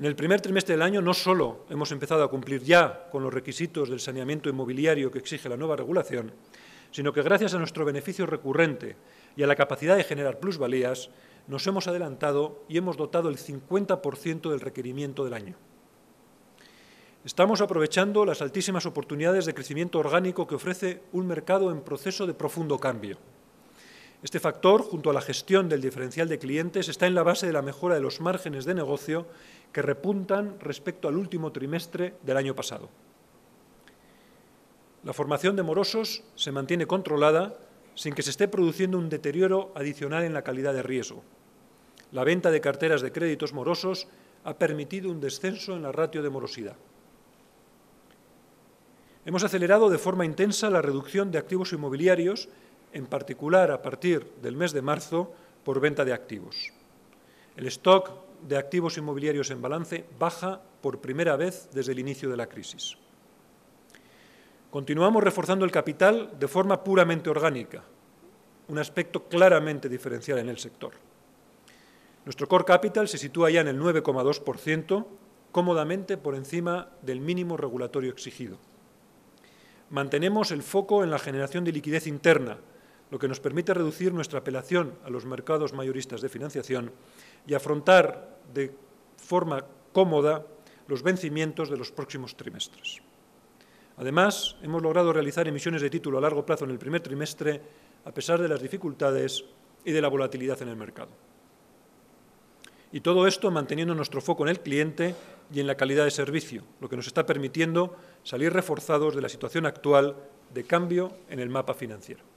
En el primer trimestre del año no solo hemos empezado a cumplir ya con los requisitos del saneamiento inmobiliario que exige la nueva regulación, sino que gracias a nuestro beneficio recurrente y a la capacidad de generar plusvalías, nos hemos adelantado y hemos dotado el 50% del requerimiento del año. Estamos aprovechando las altísimas oportunidades de crecimiento orgánico que ofrece un mercado en proceso de profundo cambio. Este factor, junto a la gestión del diferencial de clientes, está en la base de la mejora de los márgenes de negocio que repuntan respecto al último trimestre del año pasado. La formación de morosos se mantiene controlada sin que se esté produciendo un deterioro adicional en la calidad de riesgo. La venta de carteras de créditos morosos ha permitido un descenso en la ratio de morosidad. Hemos acelerado de forma intensa la reducción de activos inmobiliarios, en particular a partir del mes de marzo, por venta de activos. El stock de activos inmobiliarios en balance baja por primera vez desde el inicio de la crisis. Continuamos reforzando el capital de forma puramente orgánica, un aspecto claramente diferencial en el sector. Nuestro core capital se sitúa ya en el 9,2%, cómodamente por encima del mínimo regulatorio exigido. Mantenemos el foco en la generación de liquidez interna, lo que nos permite reducir nuestra apelación a los mercados mayoristas de financiación y afrontar de forma cómoda los vencimientos de los próximos trimestres. Además, hemos logrado realizar emisiones de título a largo plazo en el primer trimestre a pesar de las dificultades y de la volatilidad en el mercado. Y todo esto manteniendo nuestro foco en el cliente y en la calidad de servicio, lo que nos está permitiendo salir reforzados de la situación actual de cambio en el mapa financiero.